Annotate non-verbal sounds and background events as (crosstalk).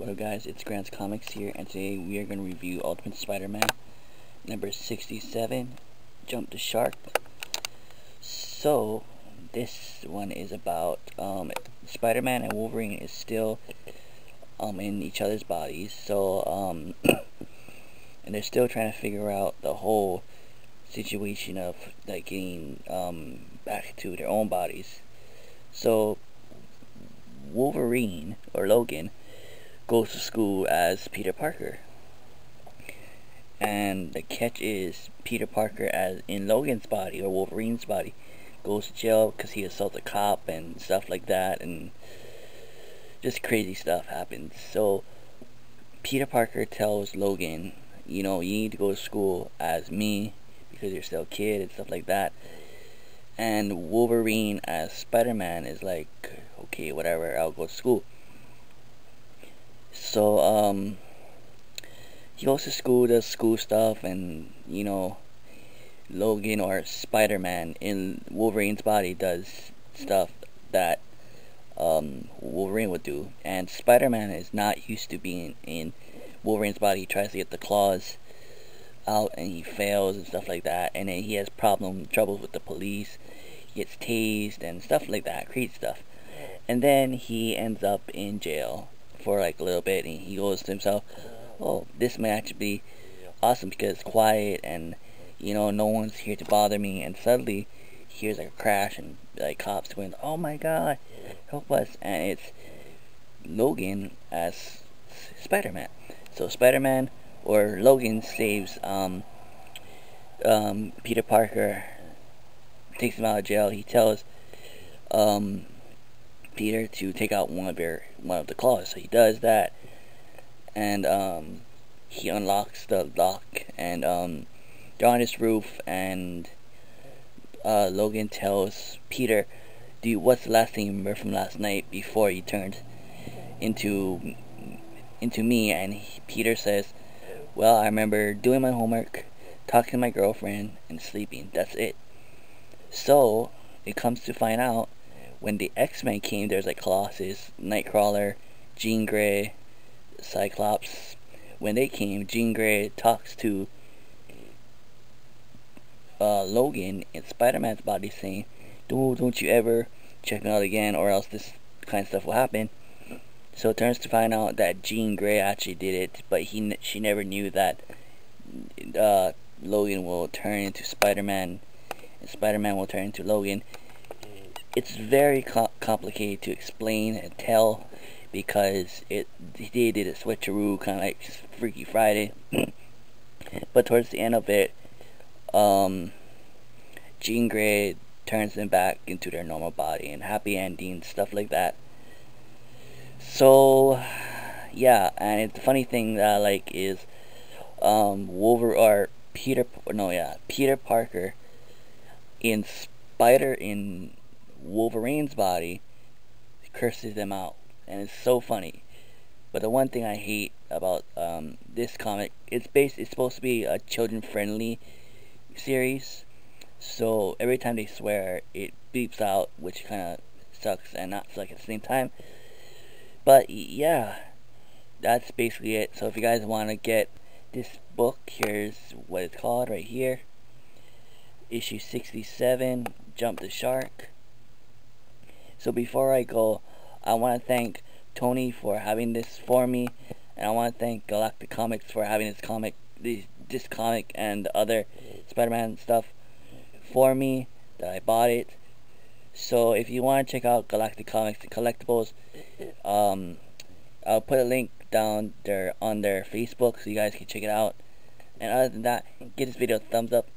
Up guys, it's Grantz Comics here, and today we are going to review Ultimate Spider-Man number 67, Jump the Shark. So, this one is about, um, Spider-Man and Wolverine is still, um, in each other's bodies, so, um, (coughs) and they're still trying to figure out the whole situation of, like, getting, um, back to their own bodies. So, Wolverine, or Logan, goes to school as Peter Parker. And the catch is Peter Parker as in Logan's body or Wolverine's body goes to jail because he assaulted a cop and stuff like that and just crazy stuff happens. So Peter Parker tells Logan, you know, you need to go to school as me because you're still a kid and stuff like that. And Wolverine as Spider-Man is like, okay, whatever, I'll go to school. So, um, he goes to school, does school stuff, and, you know, Logan or Spider-Man in Wolverine's body does stuff that, um, Wolverine would do. And Spider-Man is not used to being in Wolverine's body. He tries to get the claws out and he fails and stuff like that. And then he has problem, troubles with the police. He gets tased and stuff like that, crazy stuff. And then he ends up in jail for like a little bit and he goes to himself, oh, this match actually be awesome because it's quiet and, you know, no one's here to bother me. And suddenly he hears like a crash and like cops going, oh my god, help us. And it's Logan as Spider-Man. So Spider-Man or Logan saves um, um, Peter Parker, takes him out of jail. He tells um, Peter to take out one of their one of the claws. So he does that, and um, he unlocks the lock, and um, they're on his roof, and uh, Logan tells Peter, "Do what's the last thing you remember from last night before you turned into into me?" And he, Peter says, "Well, I remember doing my homework, talking to my girlfriend, and sleeping. That's it." So it comes to find out when the X-Men came, there's like Colossus, Nightcrawler, Jean Grey, Cyclops. When they came, Jean Grey talks to uh, Logan in Spider-Man's body saying, don't, don't you ever check me out again or else this kind of stuff will happen. So it turns to find out that Jean Grey actually did it, but he she never knew that uh, Logan will turn into Spider-Man, Spider-Man will turn into Logan, it's very co complicated to explain and tell because it they did a switcheroo kind of like Freaky Friday. (clears throat) but towards the end of it, um, Jean Grey turns them back into their normal body and happy ending stuff like that. So, yeah, and the funny thing that I like is um, Wolverine or Peter no yeah Peter Parker in Spider in Wolverine's body curses them out, and it's so funny. But the one thing I hate about um, this comic, it's based, it's supposed to be a children-friendly series, so every time they swear, it beeps out, which kind of sucks and not suck at the same time. But yeah, that's basically it. So if you guys want to get this book, here's what it's called right here. Issue 67, Jump the Shark. So before I go, I want to thank Tony for having this for me, and I want to thank Galactic Comics for having this comic, this, this comic and other Spider-Man stuff for me that I bought it. So if you want to check out Galactic Comics collectibles, um, I'll put a link down there on their Facebook so you guys can check it out. And other than that, give this video a thumbs up